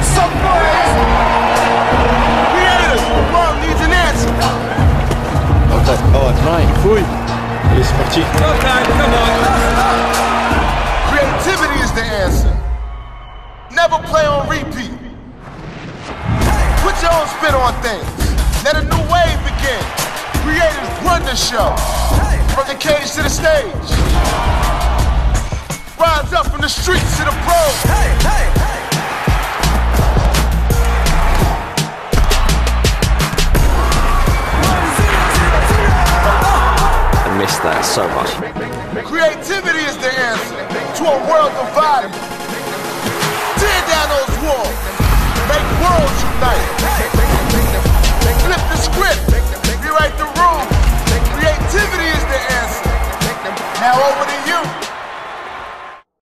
make some noise! We had! The world needs an answer! Okay, Oh, that's mine. Fouille! Allez, c'est parti! No time, come on! Creativity is the answer. Never play on repeat. Put your own spin on things. Let a new wave begin. Creators run the show. From the cage to the stage. Rise up from the streets to the pros. That so much. Creativity is the answer to a world divided.